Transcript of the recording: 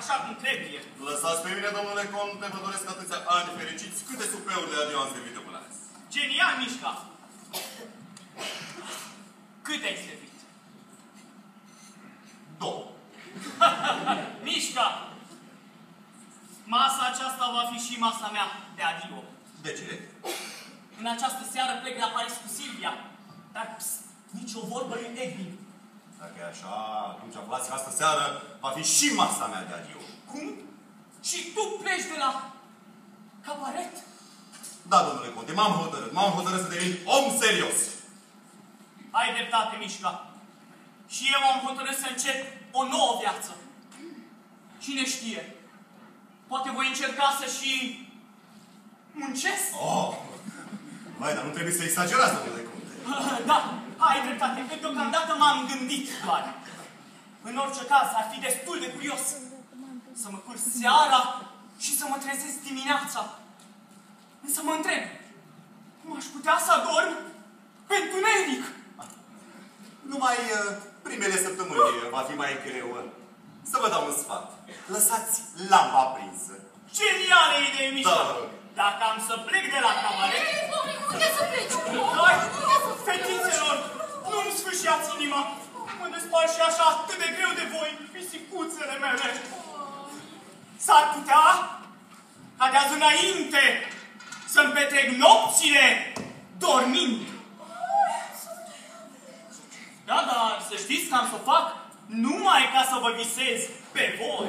așa cum trebuie. Lăsați pe mine, domnule conte, vă doresc atâția ani fericiți. Câte supeuri de adio am servit de până azi? Genial, Mișca! Cât ai servit? Două. Mișca! Masa aceasta va fi și masa mea de adio. De ce? În această seară plec la Paris cu Silvia. Dar pst, nici o vorbă lui Edwin. Dacă e așa, atunci aflați că astă seară va fi și masa mea de adio. Cum? Și tu pleci de la cabaret? Da, domnule conte, m-am hotărât. M-am hotărât să devin om serios. Ai dreptate, Mișca. Și eu am hotărât să încep o nouă viață. Cine știe? Poate voi încerca să și muncesc? Oh! Mai, dar nu trebuie să exagerați, domnule conte. Da, ai dreptate. Că deocamdată m-am gândit doar. În orice caz, ar fi destul de curios să mă culc seara și să mă trezesc dimineața. Însă mă întreb, cum aș putea să adorm pe întuneric? Numai uh, primele săptămâni uh, va fi mai greu. uh. Să vă dau un sfat. Lăsați lampa aprinsă. Genială idee, Mișa! Da. Dacă am să plec de la cabaret, Unde să pleci? Hai, fetițelor, nu-mi sfârșiați inima. Mă despart și așa atât de greu de voi, pisicuțele mele. S-ar putea ca de azi înainte să-mi petrec nopțile dormind. Da, dar să știți că am să fac numai ca să vă visez pe voi.